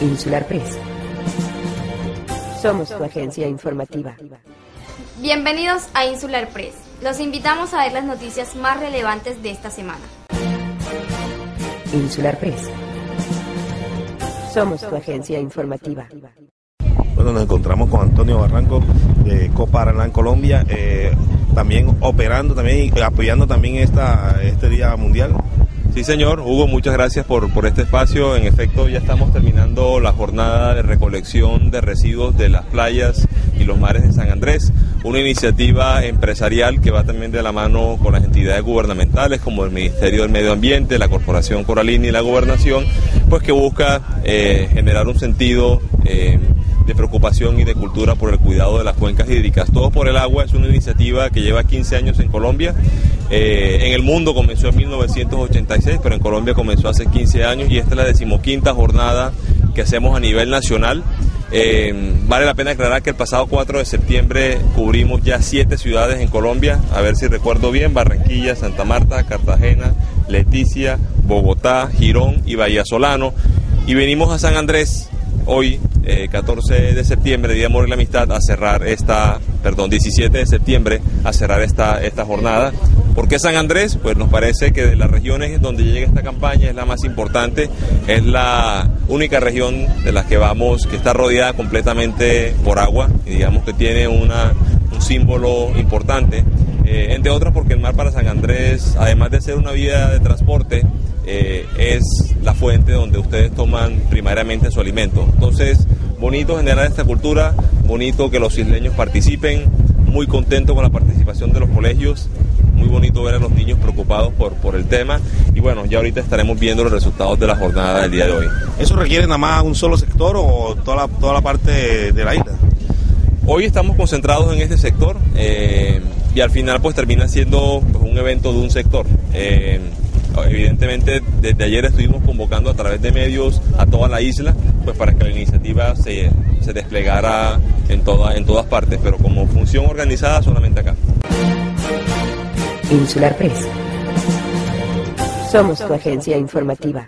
Insular Press. Somos tu agencia informativa. Bienvenidos a Insular Press. Los invitamos a ver las noticias más relevantes de esta semana. Insular Press. Somos tu agencia informativa. Bueno, nos encontramos con Antonio Barranco de Copa Aranán Colombia, eh, también operando, también apoyando también esta, este Día Mundial. Sí, señor. Hugo, muchas gracias por, por este espacio. En efecto, ya estamos terminando la jornada de recolección de residuos de las playas y los mares de San Andrés. Una iniciativa empresarial que va también de la mano con las entidades gubernamentales como el Ministerio del Medio Ambiente, la Corporación Coralina y la Gobernación, pues que busca eh, generar un sentido eh, de preocupación y de cultura por el cuidado de las cuencas hídricas. Todos por el agua es una iniciativa que lleva 15 años en Colombia. Eh, en el mundo comenzó en 1986, pero en Colombia comenzó hace 15 años y esta es la decimoquinta jornada que hacemos a nivel nacional. Eh, vale la pena aclarar que el pasado 4 de septiembre cubrimos ya siete ciudades en Colombia, a ver si recuerdo bien, Barranquilla, Santa Marta, Cartagena, Leticia, Bogotá, Girón y Bahía Solano. Y venimos a San Andrés hoy, 14 eh, de septiembre, Día de Amor y la Amistad, a cerrar esta, perdón, 17 de septiembre, a cerrar esta, esta jornada. ¿Por qué San Andrés? Pues nos parece que de las regiones donde llega esta campaña es la más importante, es la única región de las que vamos que está rodeada completamente por agua y digamos que tiene una, un símbolo importante. Eh, entre otras porque el mar para San Andrés, además de ser una vía de transporte, eh, es la fuente donde ustedes toman primariamente su alimento. Entonces, bonito generar esta cultura, bonito que los isleños participen, muy contento con la participación de los colegios, muy bonito ver a los niños preocupados por, por el tema y bueno, ya ahorita estaremos viendo los resultados de la jornada del día de hoy. ¿Eso requiere nada más un solo sector o toda la, toda la parte de la isla? Hoy estamos concentrados en este sector eh, y al final pues termina siendo pues, un evento de un sector. Eh, evidentemente desde ayer estuvimos convocando a través de medios a toda la isla, pues para que la iniciativa se, se desplegara en, toda, en todas partes, pero como función organizada solamente acá. Insular Press. Somos tu agencia informativa.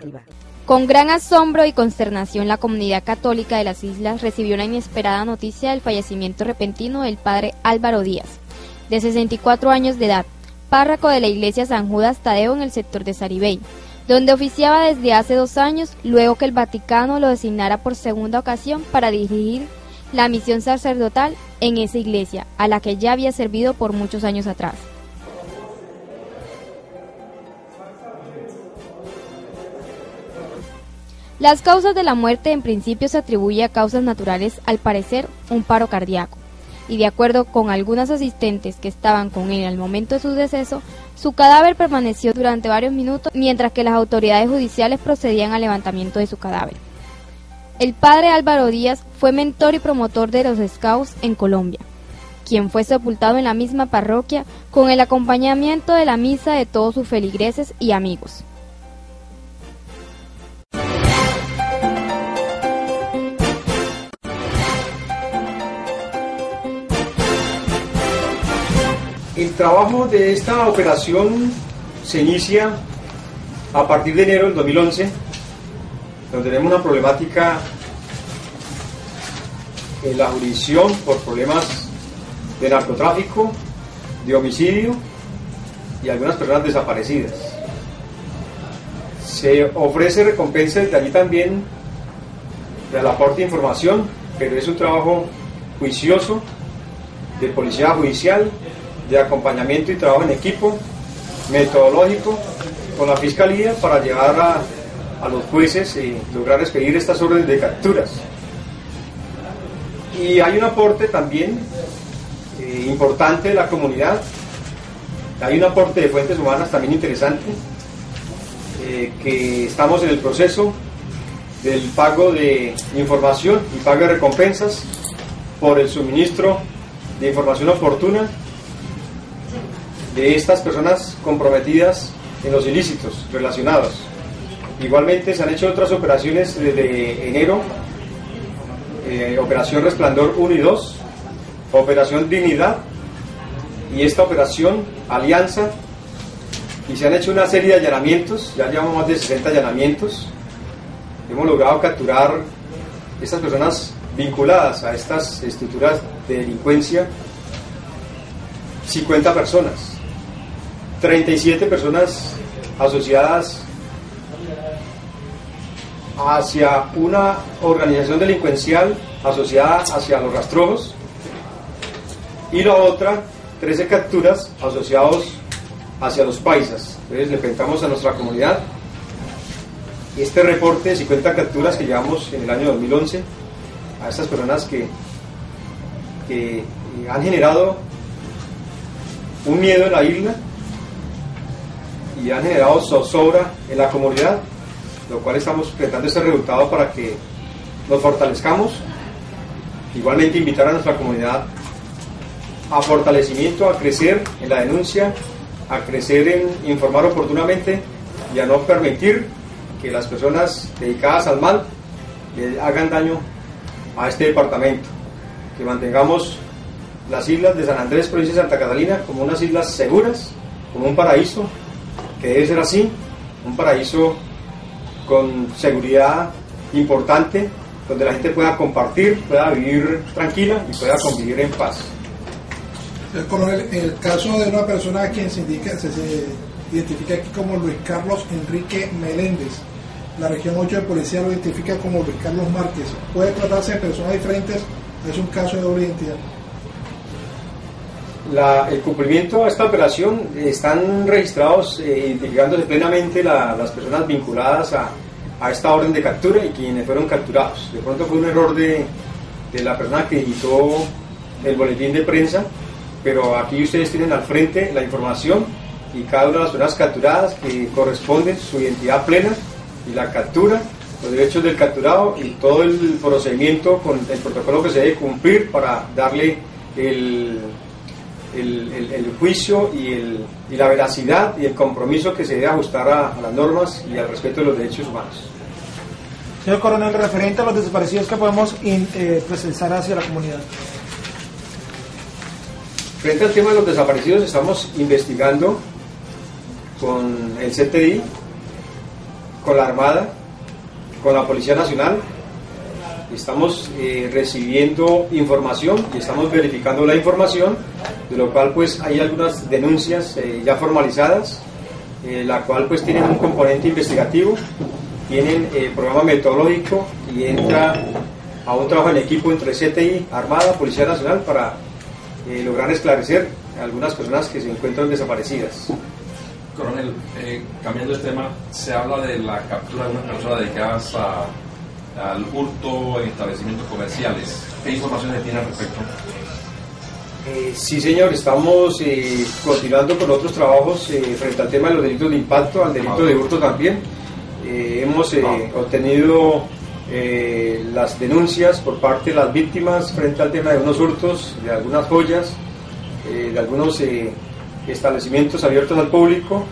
Con gran asombro y consternación, la comunidad católica de las islas recibió una inesperada noticia del fallecimiento repentino del padre Álvaro Díaz, de 64 años de edad, párroco de la iglesia San Judas Tadeo en el sector de Saribey, donde oficiaba desde hace dos años, luego que el Vaticano lo designara por segunda ocasión para dirigir la misión sacerdotal en esa iglesia, a la que ya había servido por muchos años atrás. Las causas de la muerte en principio se atribuye a causas naturales, al parecer un paro cardíaco y de acuerdo con algunas asistentes que estaban con él al momento de su deceso, su cadáver permaneció durante varios minutos mientras que las autoridades judiciales procedían al levantamiento de su cadáver. El padre Álvaro Díaz fue mentor y promotor de los Scouts en Colombia, quien fue sepultado en la misma parroquia con el acompañamiento de la misa de todos sus feligreses y amigos. El trabajo de esta operación se inicia a partir de enero del 2011, donde tenemos una problemática en la jurisdicción por problemas de narcotráfico, de homicidio y algunas personas desaparecidas. Se ofrece recompensa desde allí también del aporte de información, pero es un trabajo juicioso de policía judicial, de acompañamiento y trabajo en equipo, metodológico, con la Fiscalía para llevar a, los jueces y lograr expedir estas órdenes de capturas. Y hay un aporte también eh, importante de la comunidad, hay un aporte de fuentes humanas también interesante, eh, que estamos en el proceso del pago de información y pago de recompensas por el suministro de información oportuna de estas personas comprometidas en los ilícitos relacionados. Igualmente se han hecho otras operaciones desde enero, eh, Operación Resplandor 1 y 2, Operación Dignidad y esta operación Alianza, y se han hecho una serie de allanamientos, ya llevamos más de 60 allanamientos, hemos logrado capturar estas personas vinculadas a estas estructuras de delincuencia, 50 personas, 37 personas asociadas hacia una organización delincuencial asociada hacia los rastrojos y la otra 13 capturas asociados hacia los paisas. Entonces le presentamos a nuestra comunidad este reporte de 50 capturas que llevamos en el año 2011 a estas personas que, que han generado un miedo en la isla y han generado zozobra en la comunidad, lo cual estamos presentando este resultado para que nos fortalezcamos. Igualmente invitar a nuestra comunidad a fortalecimiento, a crecer en la denuncia, a crecer en informar oportunamente y a no permitir que las personas dedicadas al mal le hagan daño a este departamento. Que mantengamos las islas de San Andrés, provincia de Santa Catalina, como unas islas seguras, como un paraíso, que debe ser así, un paraíso con seguridad importante, donde la gente pueda compartir, pueda vivir tranquila y pueda convivir en paz. El coronel, el caso de una persona indica, se, se identifica aquí como Luis Carlos Enrique Meléndez, la región 8 de policía lo identifica como Luis Carlos Márquez. ¿Puede tratarse de personas diferentes? ¿Es un caso de doble identidad? La, el cumplimiento a esta operación están registrados, eh, identificándose plenamente la, las personas vinculadas a, esta orden de captura y quienes fueron capturados. De pronto fue un error de, de la persona que editó el boletín de prensa, pero aquí ustedes tienen al frente la información y cada una de las personas capturadas que corresponde su identidad plena y la captura, los derechos del capturado y todo el procedimiento con el protocolo que se debe cumplir para darle el, el, el, el juicio y, y, la veracidad y el compromiso que se debe ajustar a, a, las normas y al respeto de los derechos humanos. Señor coronel, referente a los desaparecidos que podemos in, eh, presentar hacia la comunidad. Frente al tema de los desaparecidos, estamos investigando con el CTI, con la Armada, con la Policía Nacional. Estamos eh, recibiendo información y estamos verificando la información, de lo cual pues hay algunas denuncias eh, ya formalizadas, eh, la cual pues tienen un componente investigativo, tienen programa metodológico y entra a un trabajo en equipo entre CTI, Armada, Policía Nacional para lograr esclarecer algunas personas que se encuentran desaparecidas. Coronel, eh, cambiando de tema, se habla de la captura de unas personas dedicadas a, al hurto en establecimientos comerciales. ¿Qué informaciones tiene al respecto? Eh, sí, señor, estamos eh, continuando con otros trabajos eh, frente al tema de los delitos de impacto, al delito de hurto también. hemos obtenido las denuncias por parte de las víctimas frente al tema de unos hurtos, de algunas joyas, de algunos establecimientos abiertos al público,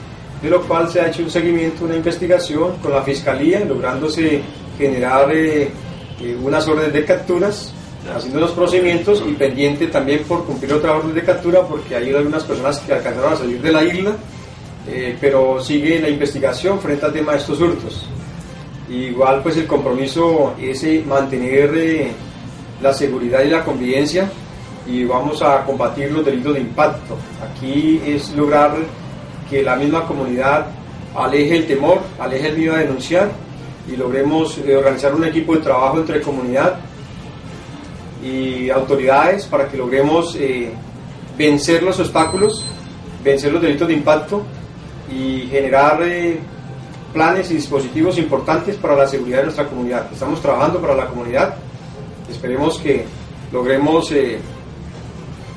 de lo cual se ha hecho un seguimiento, una investigación con la Fiscalía, lográndose generar eh, eh, unas órdenes de capturas, haciendo los procedimientos y pendiente también por cumplir otra orden de captura porque hay algunas personas que alcanzaron a salir de la isla, eh, pero sigue la investigación frente al tema de estos hurtos. Igual pues el compromiso es mantener la seguridad y la convivencia y vamos a combatir los delitos de impacto. Aquí es lograr que la misma comunidad aleje el temor, aleje el miedo a denunciar y logremos eh, organizar un equipo de trabajo entre comunidad y autoridades para que logremos eh, vencer los obstáculos, vencer los delitos de impacto y generar eh, planes y dispositivos importantes para la seguridad de nuestra comunidad. Estamos trabajando para la comunidad, esperemos que logremos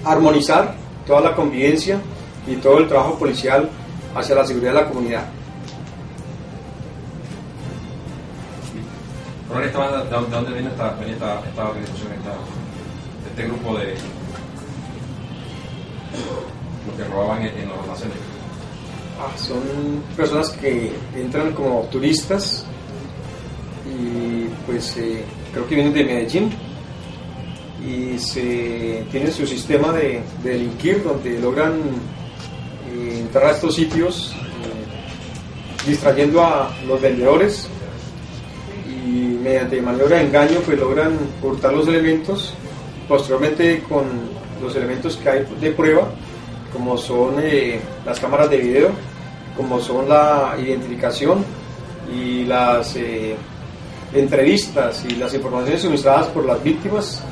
armonizar toda la convivencia y todo el trabajo policial hacia la seguridad de la comunidad. ¿De dónde viene esta, esta, organización, esta, este grupo de los que robaban en, los almacenes? Ah, son personas que entran como turistas y pues eh, creo que vienen de Medellín y se tienen su sistema de, de delinquir donde logran eh, entrar a estos sitios eh, distrayendo a los vendedores y mediante maniobra de engaño pues logran hurtar los elementos, posteriormente con los elementos que hay de prueba, como son eh, las cámaras de video, como son la identificación y las eh, entrevistas y las informaciones suministradas por las víctimas,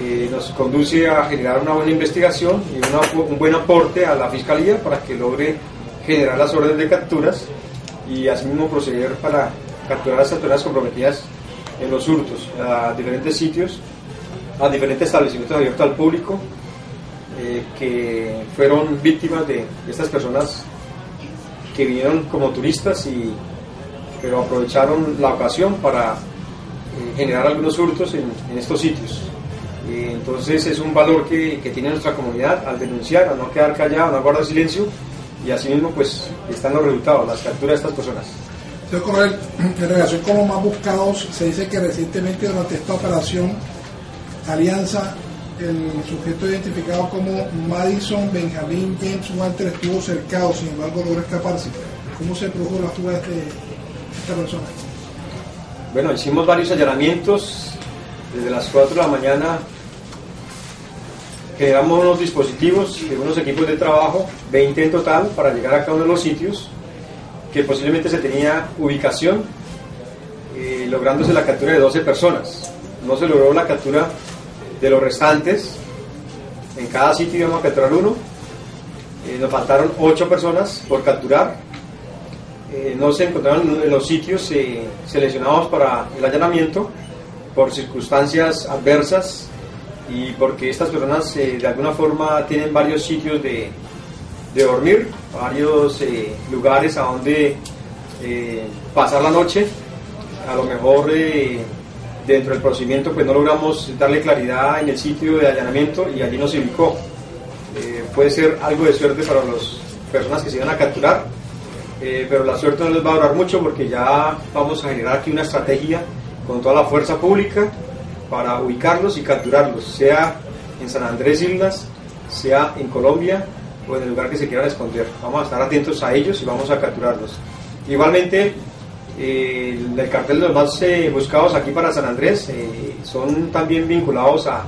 eh, nos conduce a generar una buena investigación y un buen aporte a la Fiscalía para que logre generar las órdenes de capturas y asimismo proceder para capturar a personas comprometidas en los hurtos a diferentes sitios, a diferentes establecimientos abiertos al público eh, que fueron víctimas de, estas personas que vinieron como turistas y pero aprovecharon la ocasión para eh, generar algunos hurtos en, estos sitios. Eh, entonces es un valor que, que tiene nuestra comunidad al denunciar, a no quedar callado, a no guardar silencio y asimismo pues están los resultados, las capturas de estas personas. Señor en relación con los más buscados, se dice que recientemente durante esta operación Alianza, el sujeto identificado como Madison Benjamin James Walter estuvo cercado, sin embargo logró escaparse. ¿Cómo se produjo la fuga de este- esta persona? Bueno, hicimos varios allanamientos desde las 4 de la mañana. Generamos unos dispositivos, y unos equipos de trabajo, 20 en total, para llegar a cada uno de los sitios, que posiblemente se tenía ubicación, eh, lográndose la captura de 12 personas. No se logró la captura de los restantes. En cada sitio íbamos a capturar uno. Eh, nos faltaron 8 personas por capturar. Eh, no se encontraron en los sitios eh, seleccionados para el allanamiento por circunstancias adversas y porque estas personas de alguna forma tienen varios sitios de, de dormir, varios eh, lugares a donde eh, pasar la noche. A lo mejor eh, dentro del procedimiento pues no logramos darle claridad en el sitio de allanamiento y allí nos ubicó. Eh, puede ser algo de suerte para las personas que se iban a capturar, pero la suerte no les va a durar mucho porque ya vamos a generar aquí una estrategia con toda la fuerza pública para ubicarlos y capturarlos, sea en San Andrés Islas, sea en Colombia en el lugar que se quieran esconder. Vamos a estar atentos a ellos y vamos a capturarlos. Igualmente, el, el cartel de los más eh, buscados aquí para San Andrés eh, son también vinculados a,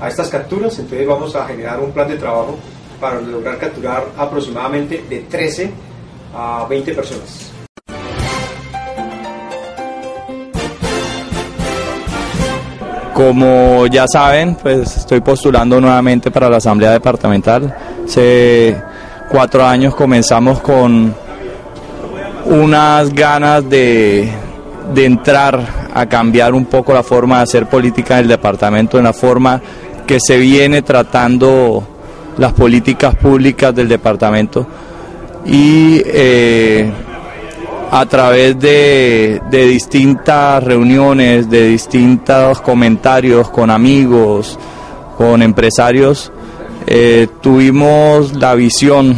a estas capturas, entonces vamos a generar un plan de trabajo para lograr capturar aproximadamente de 13 a 20 personas. Como ya saben, pues estoy postulando nuevamente para la Asamblea Departamental. Hace cuatro años comenzamos con unas ganas de, de entrar a cambiar un poco la forma de hacer política del departamento, en la forma que se viene tratando las políticas públicas del departamento. Y eh, a través de, de distintas reuniones, de distintos comentarios con amigos, con empresarios, eh, tuvimos la visión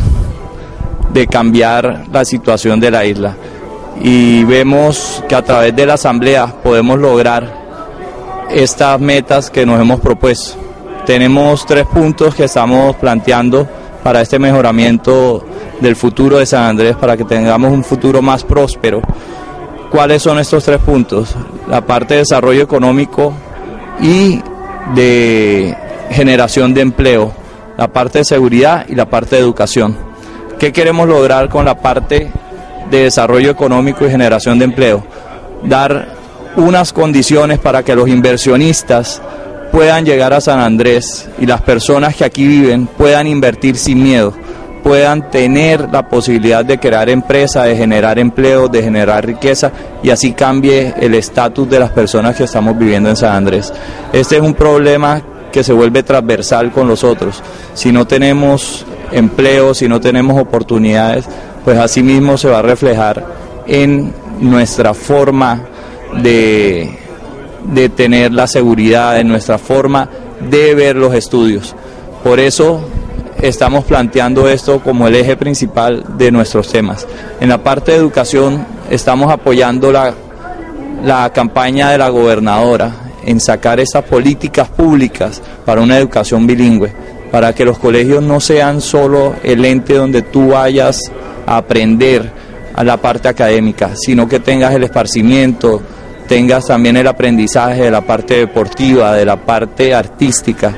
de cambiar la situación de la isla y vemos que a través de la asamblea podemos lograr estas metas que nos hemos propuesto. Tenemos tres puntos que estamos planteando para este mejoramiento del futuro de San Andrés, para que tengamos un futuro más próspero. ¿Cuáles son estos tres puntos? La parte de desarrollo económico y de generación de empleo, la parte de seguridad y la parte de educación. ¿Qué queremos lograr con la parte de desarrollo económico y generación de empleo? Dar unas condiciones para que los inversionistas puedan llegar a San Andrés y las personas que aquí viven puedan invertir sin miedo, puedan tener la posibilidad de crear empresa, de generar empleo, de generar riqueza y así cambie el estatus de las personas que estamos viviendo en San Andrés. Este es un problema que se vuelve transversal con los otros. Si no tenemos empleo, si no tenemos oportunidades, pues así mismo se va a reflejar en nuestra forma de, de tener la seguridad, en nuestra forma de ver los estudios. Por eso estamos planteando esto como el eje principal de nuestros temas. En la parte de educación estamos apoyando la, la campaña de la gobernadora en sacar esas políticas públicas para una educación bilingüe, para que los colegios no sean solo el ente donde tú vayas a aprender a la parte académica, sino que tengas el esparcimiento, tengas también el aprendizaje de la parte deportiva, de la parte artística,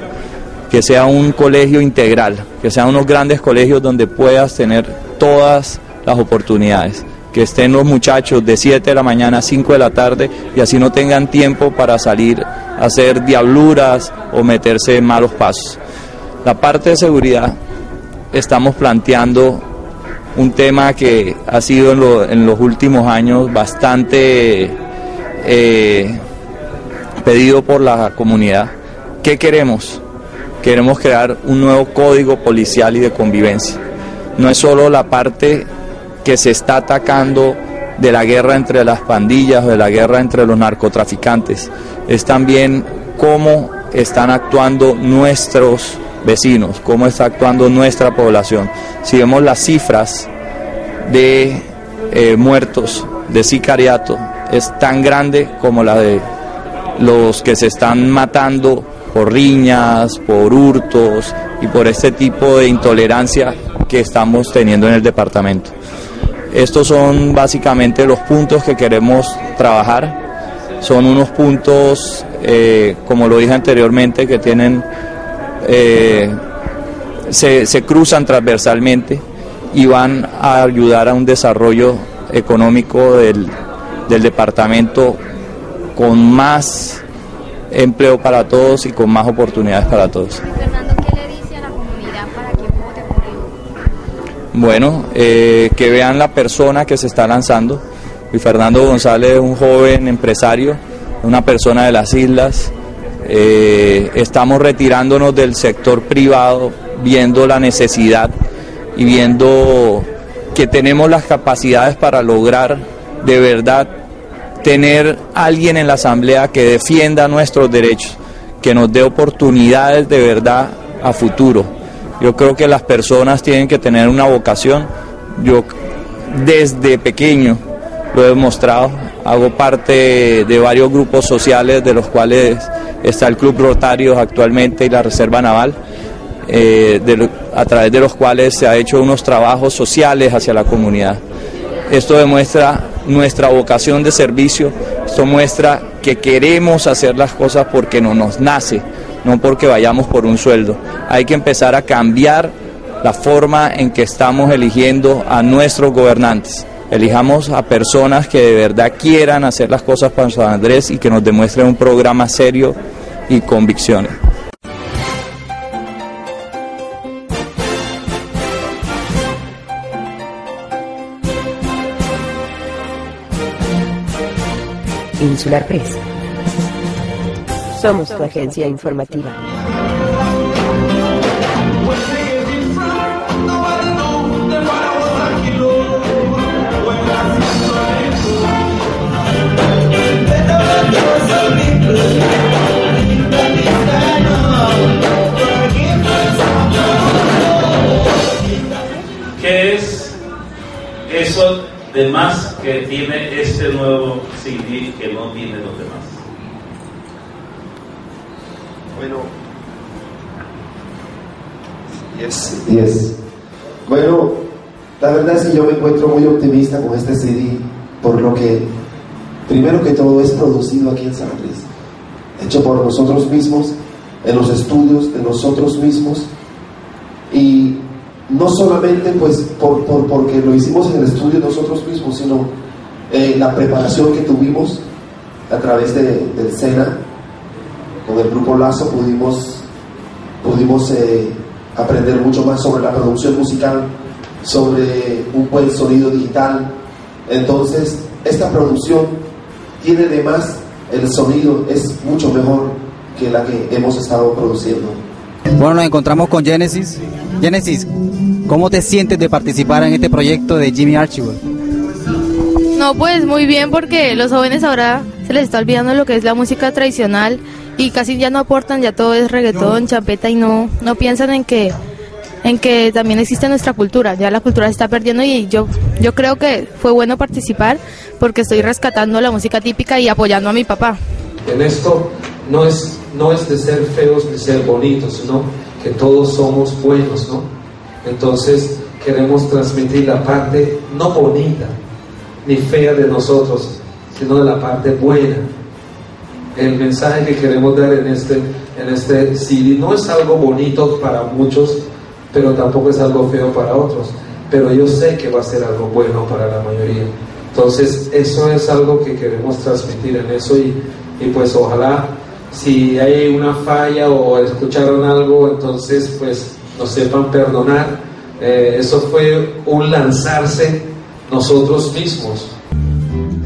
que sea un colegio integral, que sean unos grandes colegios donde puedas tener todas las oportunidades, que estén los muchachos de 7 de la mañana a 5 de la tarde y así no tengan tiempo para salir a hacer diabluras o meterse en malos pasos. La parte de seguridad estamos planteando un tema que ha sido en, los últimos años bastante eh, pedido por la comunidad. ¿Qué queremos? Queremos crear un nuevo código policial y de convivencia. No es solo la parte que se está atacando de la guerra entre las pandillas de la guerra entre los narcotraficantes, es también cómo están actuando nuestros vecinos, cómo está actuando nuestra población. Si vemos las cifras de eh, muertos de sicariato, es tan grande como la de los que se están matando por riñas, por hurtos y por este tipo de intolerancia que estamos teniendo en el departamento. Estos son básicamente los puntos que queremos trabajar. Son unos puntos, eh, como lo dije anteriormente, que tienen eh, se, se cruzan transversalmente y van a ayudar a un desarrollo económico del, del departamento con más empleo para todos y con más oportunidades para todos. Bueno, eh, que vean la persona que se está lanzando. Y Fernando González es un joven empresario, una persona de las islas. Eh, estamos retirándonos del sector privado, viendo la necesidad y viendo que tenemos las capacidades para lograr de verdad tener alguien en la Asamblea que defienda nuestros derechos, que nos dé oportunidades de verdad a futuro. Yo creo que las personas tienen que tener una vocación. Yo desde pequeño lo he demostrado, hago parte de varios grupos sociales de los cuales está el Club Rotarios actualmente y la Reserva Naval. Eh, a través de los cuales se ha hecho unos trabajos sociales hacia la comunidad. Esto demuestra nuestra vocación de servicio, esto muestra que queremos hacer las cosas porque no nos nace, no porque vayamos por un sueldo. Hay que empezar a cambiar la forma en que estamos eligiendo a nuestros gobernantes. Elijamos a personas que de verdad quieran hacer las cosas para San Andrés y que nos demuestren un programa serio y convicciones. Insular Press. Somos tu agencia informativa. Yo me encuentro muy optimista con este CD, por lo que, primero que todo, es producido aquí en San Andrés, hecho por nosotros mismos, en los estudios de nosotros mismos, y no solamente pues por, por, porque lo hicimos en el estudio nosotros mismos, sino eh, la preparación que tuvimos a través de, del SENA, con el grupo Lazo pudimos, pudimos eh, aprender mucho más sobre la producción musical, sobre un buen sonido digital. Entonces, esta producción tiene además el sonido es mucho mejor que la que hemos estado produciendo. Bueno, nos encontramos con Genesis. Genesis, ¿cómo te sientes de participar en este proyecto de Jimmy Archibald? No, pues muy bien porque los jóvenes ahora se les está olvidando lo que es la música tradicional y casi ya no aportan, ya todo es reggaetón, champeta y no, no piensan en que en que también existe nuestra cultura, ya la cultura se está perdiendo y yo, yo creo que fue bueno participar porque estoy rescatando la música típica y apoyando a mi papá. En esto no es, no es de ser feos ni ser bonitos, sino que todos somos buenos, ¿no? Entonces queremos transmitir la parte no bonita ni fea de nosotros, sino de la parte buena. El mensaje que queremos dar en este, en este CD no es algo bonito para muchos, pero tampoco es algo feo para otros. Pero yo sé que va a ser algo bueno para la mayoría. Entonces, eso es algo que queremos transmitir en eso y, y pues ojalá si hay una falla o escucharon algo, entonces pues nos sepan perdonar. Eh, eso fue un lanzarse nosotros mismos.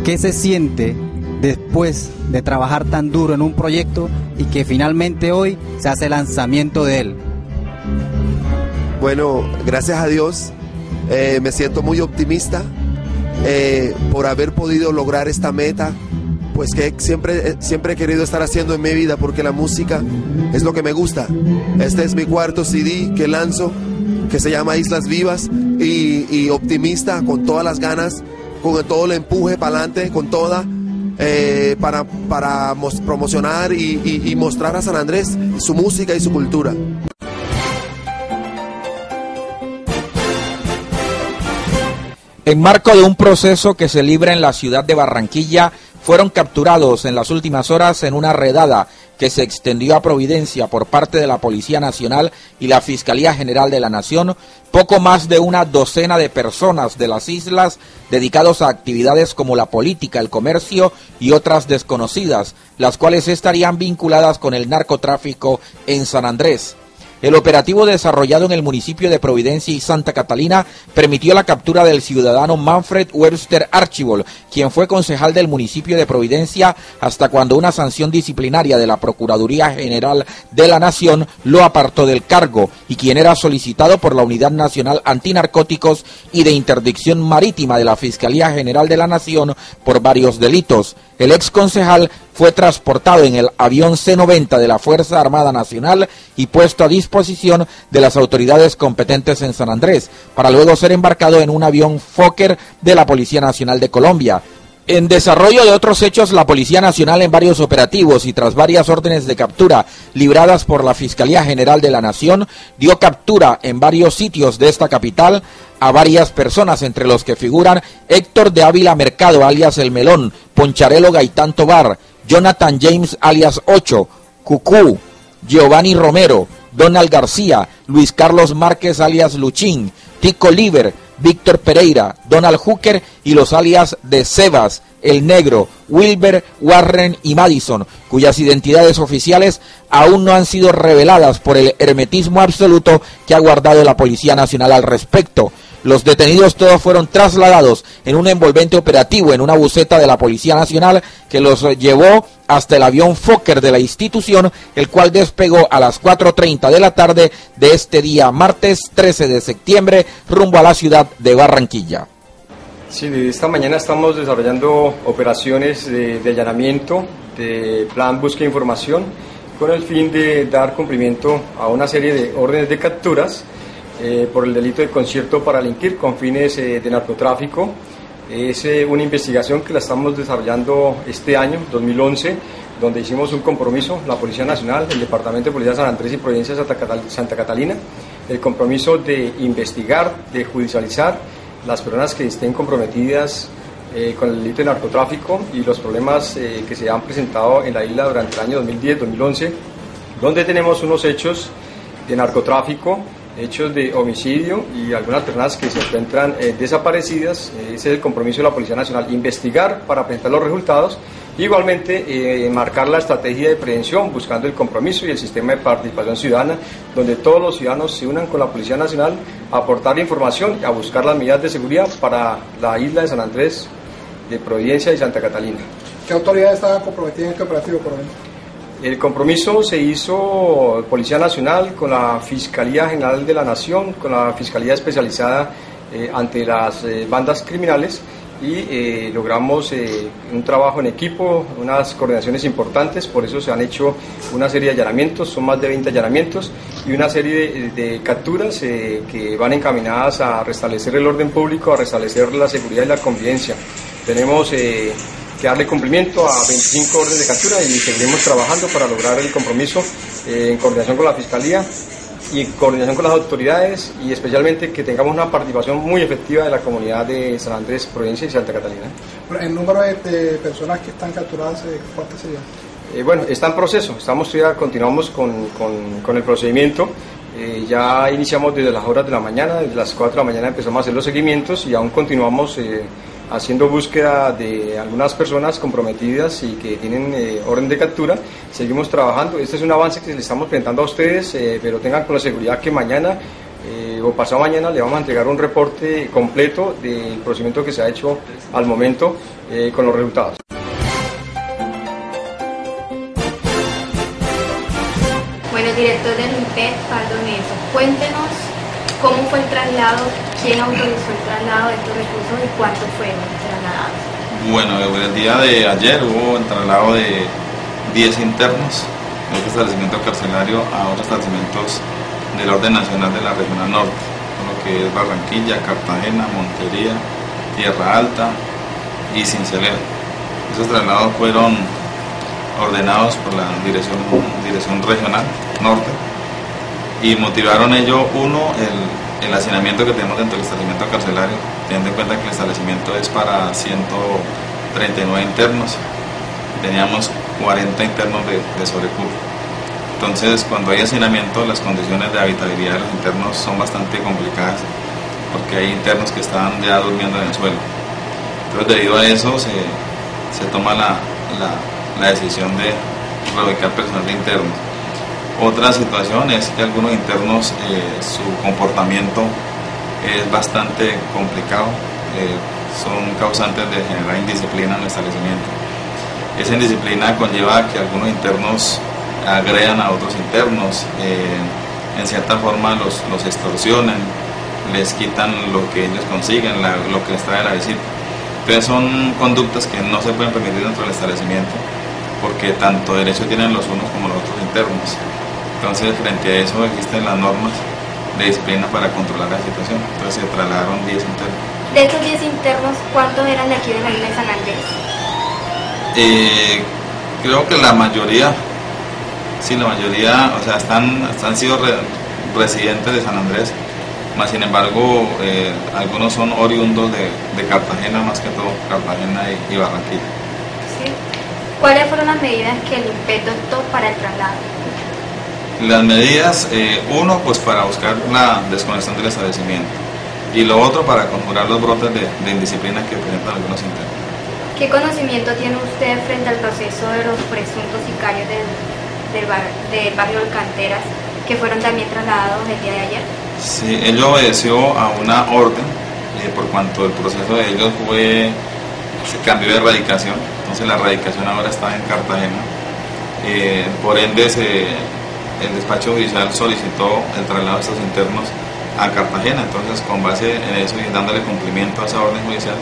¿Qué se siente después de trabajar tan duro en un proyecto y que finalmente hoy se hace el lanzamiento de él? Bueno, gracias a Dios eh, me siento muy optimista eh, por haber podido lograr esta meta pues que siempre, siempre he querido estar haciendo en mi vida porque la música es lo que me gusta. Este es mi cuarto CD que lanzo, que se llama Islas Vivas y, optimista, con todas las ganas, con todo el empuje para adelante, con toda, eh, para, para promocionar y mostrar a San Andrés su música y su cultura. En marco de un proceso que se libra en la ciudad de Barranquilla, fueron capturados en las últimas horas en una redada que se extendió a Providencia por parte de la Policía Nacional y la Fiscalía General de la Nación, poco más de una docena de personas de las islas dedicados a actividades como la política, el comercio y otras desconocidas, las cuales estarían vinculadas con el narcotráfico en San Andrés. El operativo desarrollado en el municipio de Providencia y Santa Catalina permitió la captura del ciudadano Manfred Webster Archibald, quien fue concejal del municipio de Providencia hasta cuando una sanción disciplinaria de la Procuraduría General de la Nación lo apartó del cargo y quien era solicitado por la Unidad Nacional Antinarcóticos y de Interdicción Marítima de la Fiscalía General de la Nación por varios delitos. El ex concejal fue transportado en el avión C-90 de la Fuerza Armada Nacional y puesto a disposición de las autoridades competentes en San Andrés, para luego ser embarcado en un avión Fokker de la Policía Nacional de Colombia. En desarrollo de otros hechos, la Policía Nacional en varios operativos y tras varias órdenes de captura libradas por la Fiscalía General de la Nación, dio captura en varios sitios de esta capital a varias personas, entre los que figuran Héctor de Ávila Mercado, alias El Melón, Poncharelo Gaitán Tobar, Jonathan James, alias Ocho, Cucú, Giovanni Romero, Donald García, Luis Carlos Márquez, alias Luchín, Tico Liver, Víctor Pereira, Donald Hooker y los alias de Sebas, El Negro, Wilber, Warren y Madison, cuyas identidades oficiales aún no han sido reveladas por el hermetismo absoluto que ha guardado la Policía Nacional al respecto. Los detenidos todos fueron trasladados en un envolvente operativo en una buceta de la Policía Nacional que los llevó hasta el avión Fokker de la institución, el cual despegó a las 4.30 de la tarde de este día, martes 13 de septiembre, rumbo a la ciudad de Barranquilla. Sí, esta mañana estamos desarrollando operaciones de, de allanamiento, de plan búsqueda de información, con el fin de dar cumplimiento a una serie de órdenes de capturas eh, por el delito de concierto para delinquir con fines eh, de narcotráfico. Es eh, una investigación que la estamos desarrollando este año, 2011, donde hicimos un compromiso, la Policía Nacional, el Departamento de Policía San Andrés y Provincia de Santa Catalina, el compromiso de investigar, de judicializar las personas que estén comprometidas con el delito de narcotráfico y los problemas que se han presentado en la isla durante el año 2010-2011, donde tenemos unos hechos de narcotráfico hechos de homicidio y algunas personas que se encuentran eh, desaparecidas. ese es el compromiso de la Policía Nacional, investigar para presentar los resultados. Igualmente, eh, marcar la estrategia de prevención buscando el compromiso y el sistema de participación ciudadana, donde todos los ciudadanos se unan con la Policía Nacional a aportar información y a buscar las medidas de seguridad para la isla de San Andrés, de Providencia y Santa Catalina. ¿Qué autoridades estaban comprometidas en este operativo, por ejemplo? El compromiso se hizo Policía Nacional con la Fiscalía General de la Nación, con la Fiscalía Especializada eh, ante las eh, bandas criminales y eh, logramos un trabajo en equipo, unas coordinaciones importantes, por eso se han hecho una serie de allanamientos, son más de 20 allanamientos y una serie de, de capturas que van encaminadas a restablecer el orden público, a restablecer la seguridad y la convivencia. Tenemos que darle cumplimiento a 25 órdenes de captura y seguiremos trabajando para lograr el compromiso eh, en coordinación con la Fiscalía y en coordinación con las autoridades y especialmente que tengamos una participación muy efectiva de la comunidad de San Andrés, Provincia y Santa Catalina. El número de, de personas que están capturadas, eh, ¿cuántas serían? Eh, bueno, está en proceso, estamos ya continuamos con, con, con el procedimiento. Eh, ya iniciamos desde las horas de la mañana, desde las 4 de la mañana empezamos a hacer los seguimientos y aún continuamos eh, haciendo búsqueda de algunas personas comprometidas y que tienen eh, orden de captura. Seguimos trabajando. Este es un avance que le estamos presentando a ustedes, eh, pero tengan con la seguridad que mañana eh, o pasado mañana le vamos a entregar un reporte completo del procedimiento que se ha hecho al momento con los resultados. Bueno, director del INPEC, Pablo cuéntenos cómo fue el traslado, quién autorizó el traslado de estos recursos y cuántos fueron trasladados. Bueno, el día de ayer hubo el traslado de 10 internos de este establecimiento carcelario a otros establecimientos del orden nacional de la regional norte, con lo que es Barranquilla, Cartagena, Montería, Tierra Alta y Cincelejo. Esos traslados fueron ordenados por la dirección, dirección regional norte y motivaron ello uno el, el hacinamiento que tenemos dentro del establecimiento carcelario teniendo en cuenta que el establecimiento es para 139 internos teníamos 40 internos de, de sobrecupo entonces cuando hay hacinamiento las condiciones de habitabilidad de los internos son bastante complicadas porque hay internos que están ya durmiendo en el suelo entonces debido a eso se, se toma la, la la decisión de reubicar personal de internos. Otra situación es que algunos internos eh, su comportamiento es bastante complicado, eh, son causantes de generar indisciplina en el establecimiento. Esa indisciplina conlleva que algunos internos agredan a otros internos, eh, en cierta forma los, los extorsionan, les quitan lo que ellos consiguen, lo que les trae la visita. Entonces son conductas que no se pueden permitir dentro del establecimiento porque tanto derecho tienen los unos como los otros internos. Entonces, frente a eso existen las normas de disciplina para controlar la situación. Entonces se trasladaron 10 internos. De estos 10 internos, ¿cuántos eran de aquí de la isla de San Andrés? Eh, creo que la mayoría, sí, la mayoría, o sea, están, han sido re, residentes de San Andrés, más sin embargo, eh, algunos son oriundos de, de, Cartagena, más que todo Cartagena y, y Barranquilla. Sí. ¿Cuáles fueron las medidas que el INPEC adoptó para el traslado? Las medidas, eh, uno, pues para buscar la desconexión del establecimiento y lo otro para conjurar los brotes de, de indisciplina que presentan algunos internos. ¿Qué conocimiento tiene usted frente al proceso de los presuntos sicarios del, del, bar, del barrio Alcanteras que fueron también trasladados el día de ayer? Sí, ello obedeció a una orden eh, por cuanto el proceso de ellos fue se cambió de erradicación, entonces la erradicación ahora está en Cartagena. Eh, por ende, se, el despacho judicial solicitó el traslado de estos internos a Cartagena, entonces con base en eso y dándole cumplimiento a esa orden judicial,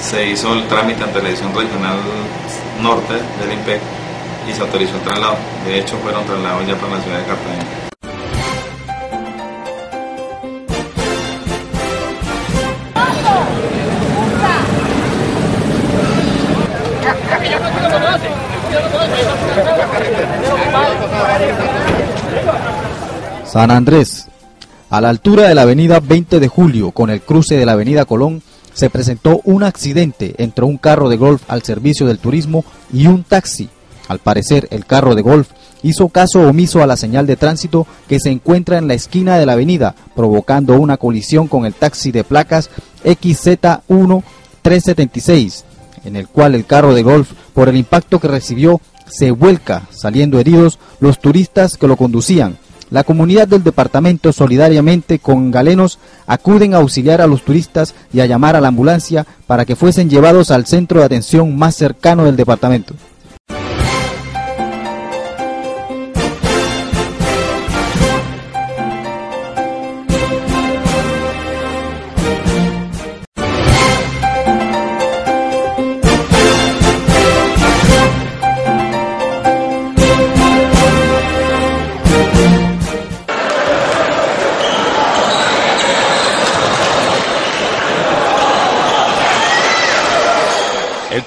se hizo el trámite ante la edición regional norte del IMPEC y se autorizó el traslado. De hecho, fueron trasladados ya para la ciudad de Cartagena. San Andrés. A la altura de la avenida 20 de julio, con el cruce de la avenida Colón, se presentó un accidente entre un carro de golf al servicio del turismo y un taxi. Al parecer, el carro de golf hizo caso omiso a la señal de tránsito que se encuentra en la esquina de la avenida, provocando una colisión con el taxi de placas XZ1376, en el cual el carro de golf, por el impacto que recibió, se vuelca, saliendo heridos los turistas que lo conducían. La comunidad del departamento solidariamente con galenos acuden a auxiliar a los turistas y a llamar a la ambulancia para que fuesen llevados al centro de atención más cercano del departamento.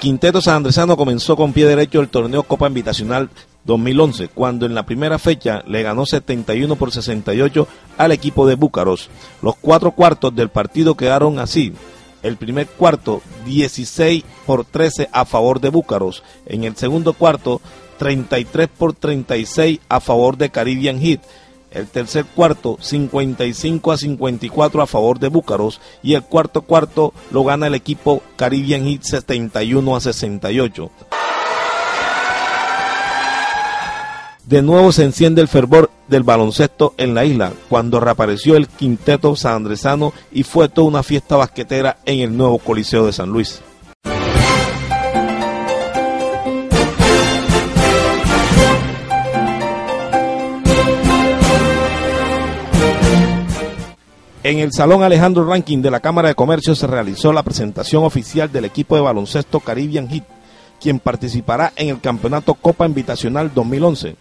Quinteto sanandresano comenzó con pie derecho el torneo Copa Invitacional 2011, cuando en la primera fecha le ganó 71 por 68 al equipo de Búcaros. Los cuatro cuartos del partido quedaron así. El primer cuarto, 16 por 13 a favor de Búcaros. En el segundo cuarto, 33 por 36 a favor de Caribbean Heat. El tercer cuarto, 55 a 54 a favor de Búcaros. Y el cuarto cuarto lo gana el equipo Caribbean Heat 71 a 68. De nuevo se enciende el fervor del baloncesto en la isla cuando reapareció el quinteto sanandresano y fue toda una fiesta basquetera en el nuevo Coliseo de San Luis. En el Salón Alejandro Ranking de la Cámara de Comercio se realizó la presentación oficial del equipo de baloncesto Caribbean Heat, quien participará en el Campeonato Copa Invitacional 2011.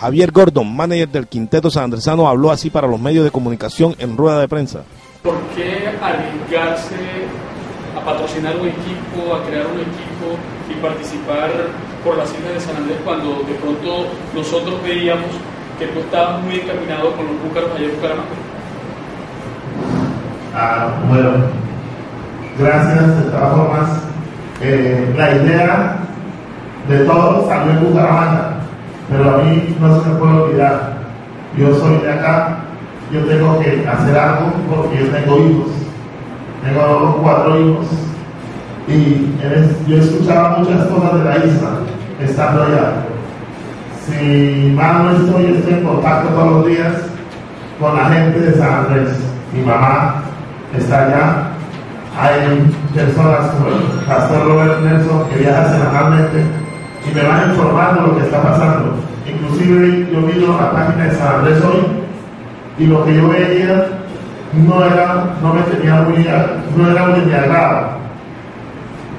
Javier Gordon, manager del Quinteto San Andresano, habló así para los medios de comunicación en rueda de prensa. ¿Por qué arriesgarse a patrocinar un equipo, a crear un equipo y participar por las Islas de San Andrés cuando de pronto nosotros veíamos que tú estabas muy encaminado con los búcaros allá en Bucaramanga? Ah, bueno, gracias de todas formas. Eh, la idea de todos salió en Bucaramanga, pero a mí no se me puede olvidar. Yo soy de acá, yo tengo que hacer algo porque yo tengo hijos. Tengo cuatro hijos y yo escuchaba muchas cosas de la isla estando allá. Si mal no estoy, estoy en contacto todos los días con la gente de San Andrés. Mi mamá está allá. Hay personas como el pastor Robert Nelson que viaja semanalmente y me van informando lo que está pasando. Inclusive yo miro la página de San Andrés hoy y lo que yo veía no era, no me tenía muy, no era muy de agrado.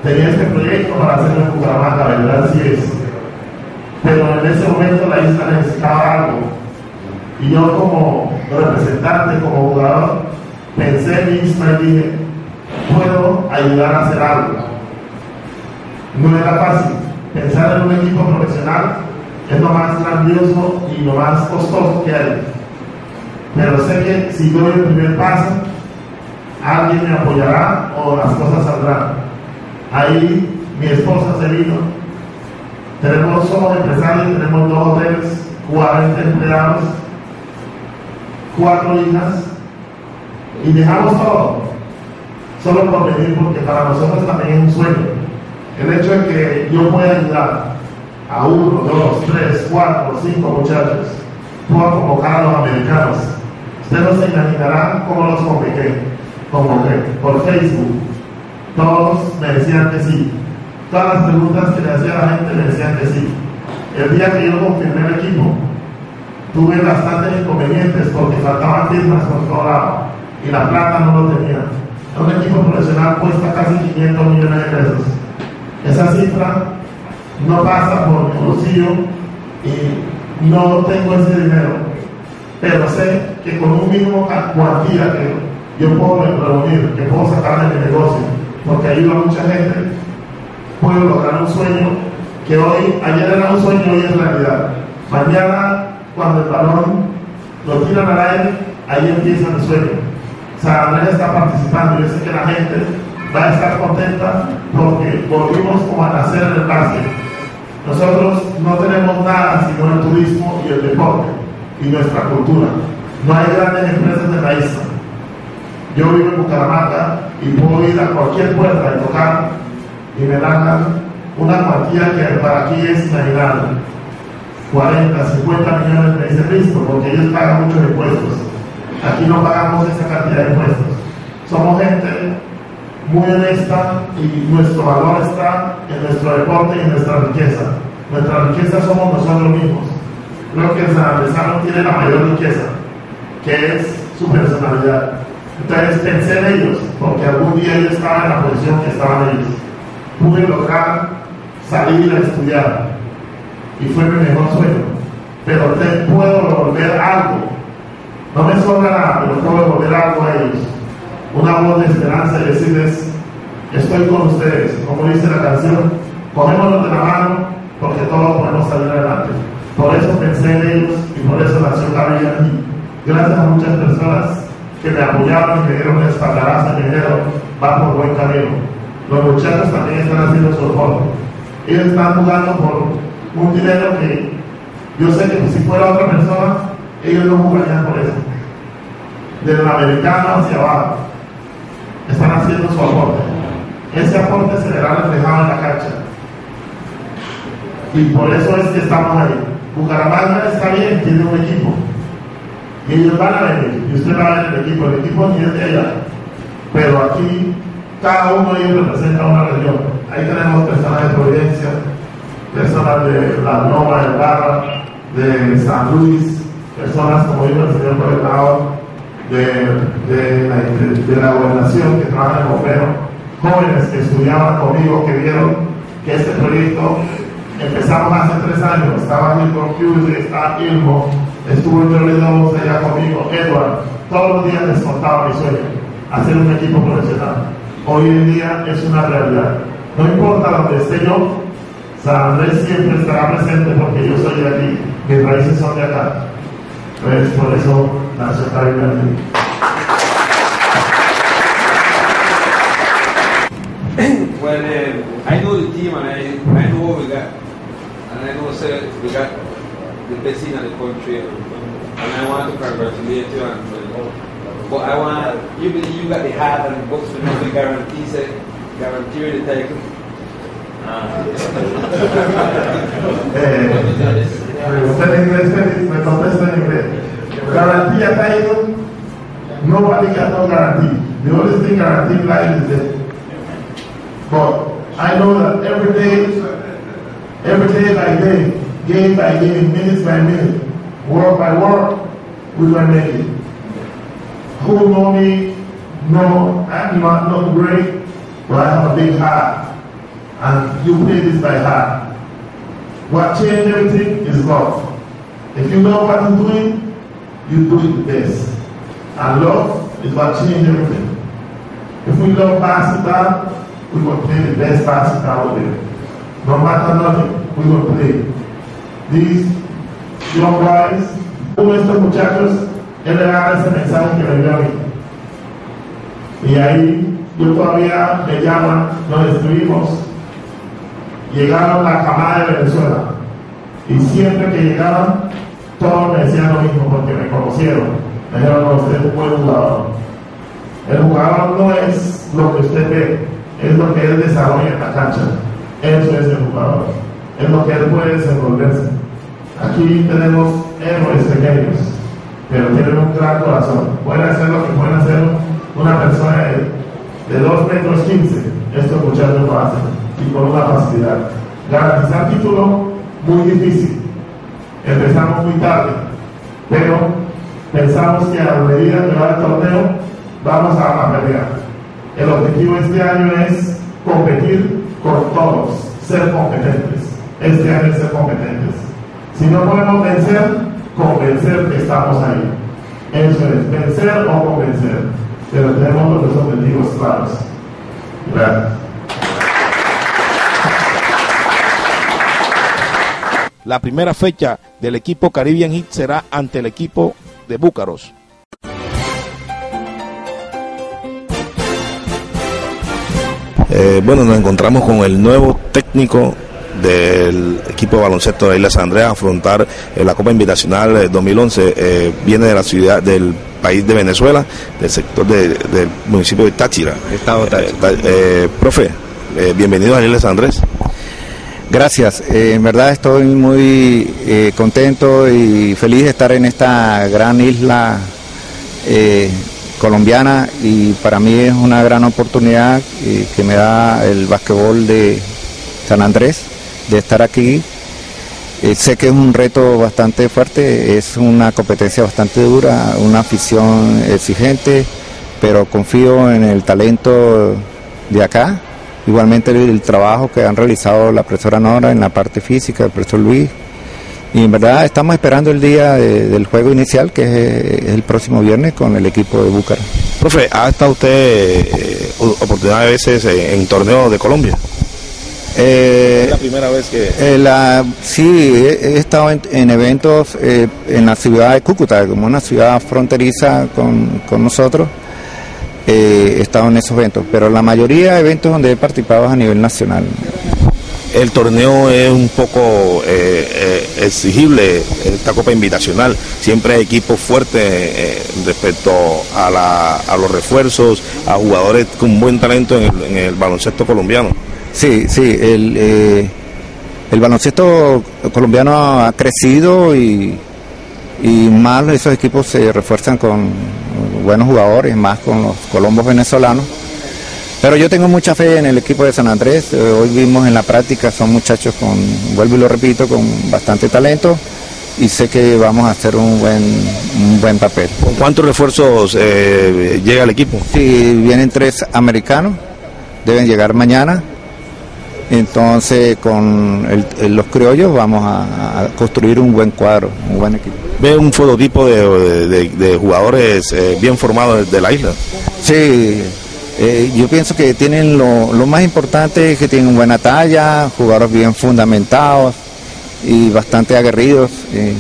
Tenía este proyecto para hacerlo en Bucaramanga, la verdad sí es. Pero en ese momento la isla necesitaba algo. Y yo como representante, como jugador, pensé en misma y dije, puedo ayudar a hacer algo. No era fácil. Pensar en un equipo profesional es lo más grandioso y lo más costoso que hay. Pero sé que si doy el primer paso, alguien me apoyará o las cosas saldrán. Ahí mi esposa se vino. Tenemos, somos empresarios, tenemos dos hoteles, 40 empleados, cuatro hijas, y dejamos todo, solo por venir, porque para nosotros también es un sueño. El hecho de que yo pueda ayudar a uno, dos, tres, cuatro, cinco muchachos, puedo convocar a los americanos. Ustedes no se imaginarán cómo los convoqué, convoqué por Facebook. Todos me decían que sí. Todas las preguntas que le hacía la gente me decían que sí. El día que yo confirmé el equipo, tuve bastantes inconvenientes porque faltaban firmas por todo lado y la plata no lo tenía. Un equipo profesional cuesta casi 500 millones de pesos. Esa cifra no pasa por mi bolsillo y no tengo ese dinero. Pero sé que con un mínimo cuantía que yo puedo reunir, que puedo sacar de mi negocio, porque ayuda a mucha gente, puedo lograr un sueño que hoy, ayer era un sueño y hoy es realidad. Mañana, cuando el balón lo tiran al aire, ahí empieza el sueño. San está participando. Yo sé que la gente va a estar contenta porque volvimos como a nacer en el básquet. Nosotros no tenemos nada sino el turismo y el deporte y nuestra cultura. No hay grandes empresas de la isla. Yo vivo en Bucaramanga y puedo ir a cualquier puerta y tocar y me dan una cuantía que para aquí es inimaginable. 40, 50 millones me dice listo, porque ellos pagan muchos impuestos. Aquí no pagamos esa cantidad de impuestos. Somos gente muy honesta y nuestro valor está en nuestro deporte y en nuestra riqueza. Nuestra riqueza somos nosotros mismos. Creo que el sanandresano tiene la mayor riqueza, que es su personalidad. Entonces pensé en ellos, porque algún día yo estaba en la posición que estaban ellos. Pude lograr salir a estudiar y fue mi mejor sueño. Pero te puedo devolver algo. No me sobra nada, pero puedo devolver algo a ellos una voz de esperanza y decirles, estoy con ustedes, como dice la canción, cogémonos de la mano porque todos podemos salir adelante. Por eso pensé en ellos y por eso nació Gabriel aquí. Gracias a muchas personas que me apoyaron y me dieron una espaldarazo y me va por buen camino. Los muchachos también están haciendo su esfuerzo. Ellos están jugando por un dinero que yo sé que si fuera otra persona, ellos no jugarían por eso. Del americano hacia abajo. Están haciendo su aporte. Ese aporte se verá reflejado en la cancha. Y por eso es que estamos ahí. Bucaramanga está bien, tiene un equipo. Y ellos van a venir, y usted va a ver el equipo, el equipo ni es de ella. Pero aquí cada uno de ellos representa una región. Ahí tenemos personas de Providencia, personas de la Loma de Barra, de San Luis, personas como dijo el señor Coletado, de, de, la, de, de la gobernación que trabaja en bombero, jóvenes que estudiaban conmigo, que vieron que este proyecto empezamos hace tres años, estaba Milton Hughes, está Ilmo, estuvo Jordi Dobbs allá conmigo, Edward, todos los días les contaba mi sueño, hacer un equipo profesional. Hoy en día es una realidad. No importa donde esté yo, San Andrés siempre estará presente porque yo soy de aquí, mis raíces son de acá. Pues por eso Caribbean aquí. well, um, I know the team and I, I know what we got. And I know sir, we got the best team in the country. And I want to congratulate you. And, but I want, you believe you got the heart and books to know the guarantee, say, guarantee the title. Eh, usted en inglés me- me contesta en inglés. Garantía title, nobody can no guarantee. The only thing guarantee in life is death. But I know that every day, every day by day, game by game, minutes by minute, word by word, we will make it. Who know me, know I'm not, not great, but I have a big heart. And you play this by heart. What changed everything is love. If you know what you're doing, you do it best. And love is what changed everything. If we love basketball, we will play the best basketball there. No matter nothing, we will play. These young guys, estos muchachos, él le da ese mensaje que me dio a mí. Y ahí yo todavía me llaman, nos escribimos, llegaron la camada de Venezuela. Y siempre que llegaban, todos me decían lo mismo porque me conocieron. Me dijeron, no, usted es un buen jugador. El jugador no es lo que usted ve, es lo que él desarrolla en la cancha. Eso es el jugador. Es lo que él puede desenvolverse. Aquí tenemos héroes pequeños, pero tienen un gran corazón. Pueden hacer lo que pueden hacer una persona de, de 2 metros 15. Estos muchachos lo hacen y con una facilidad. Garantizar título, muy difícil. Empezamos muy tarde, pero pensamos que a medida que va el torneo, vamos a la pelea. El objetivo este año es competir con todos, ser competentes. Este año es ser competentes. Si no podemos vencer, convencer que estamos ahí. Eso es, vencer o convencer. Pero tenemos los objetivos claros. Gracias. La primera fecha del equipo Caribbean Heat será ante el equipo de Búcaros. Eh, bueno, nos encontramos con el nuevo técnico del equipo de baloncesto de Isla San Andrés a afrontar eh, la Copa Invitacional eh, 2011. Eh, viene de la ciudad del país de Venezuela, del sector de- del municipio de Táchira. Estado Táchira. Eh, eh, profe, eh, bienvenido a Isla San Andrés. Gracias, eh, en verdad estoy muy eh, contento y feliz de estar en esta gran isla eh, colombiana. Y para mí es una gran oportunidad que me da el basquetbol de San Andrés de estar aquí. Sé que es un reto bastante fuerte, es una competencia bastante dura, una afición exigente, pero confío en el talento de acá Igualmente el, el trabajo que han realizado la profesora Nora en la parte física, el profesor Luis. Y en verdad estamos esperando el día de- del juego inicial, que es, eh, el próximo viernes, con el equipo de Búcar. Profe, ¿ha estado usted eh, oportunidad de veces eh, en torneos de Colombia? Eh, es la primera vez que... Eh, la, sí, he, he estado en, en eventos eh, en la ciudad de Cúcuta, como una ciudad fronteriza con, con nosotros. Eh, he estado en esos eventos, pero la mayoría de eventos donde he participado es a nivel nacional. El torneo es un poco eh, eh, exigible, esta Copa Invitacional. Siempre hay equipos fuertes eh, respecto a, la- a los refuerzos, a jugadores con buen talento en el, en el baloncesto colombiano. Sí, sí, el, el baloncesto colombiano ha crecido y, y más esos equipos se refuerzan con buenos jugadores, más con los colombos venezolanos. Pero yo tengo mucha fe en el equipo de San Andrés. Eh, Hoy vimos en la práctica, son muchachos con, vuelvo y lo repito, con bastante talento y sé que vamos a hacer un buen, un buen papel. ¿Con cuántos refuerzos eh, llega el equipo? Sí, vienen tres americanos, deben llegar mañana. Entonces, con el- los criollos vamos a, a construir un buen cuadro, un buen equipo. Ve un fototipo de, de- de jugadores eh, bien formados de la isla. Sí, eh, yo pienso que tienen lo, lo más importante es que tienen buena talla, jugadores bien fundamentados y bastante aguerridos. eh,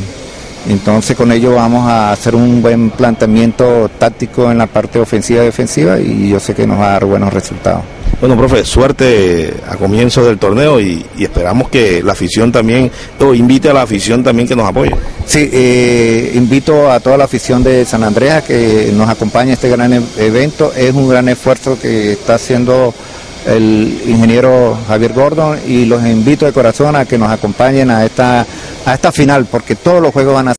entonces con ello vamos a hacer un buen planteamiento táctico en la parte ofensiva y defensiva y yo sé que nos va a dar buenos resultados. Bueno, profe, suerte a comienzo del torneo y, y esperamos que la afición también, o invite a la afición también que nos apoye. Sí, eh, invito a toda la afición de San Andrés a que nos acompañe a este gran e- evento. Es un gran esfuerzo que está haciendo el ingeniero Javier Gordon y los invito de corazón a que nos acompañen a esta, a esta final porque todos los juegos van a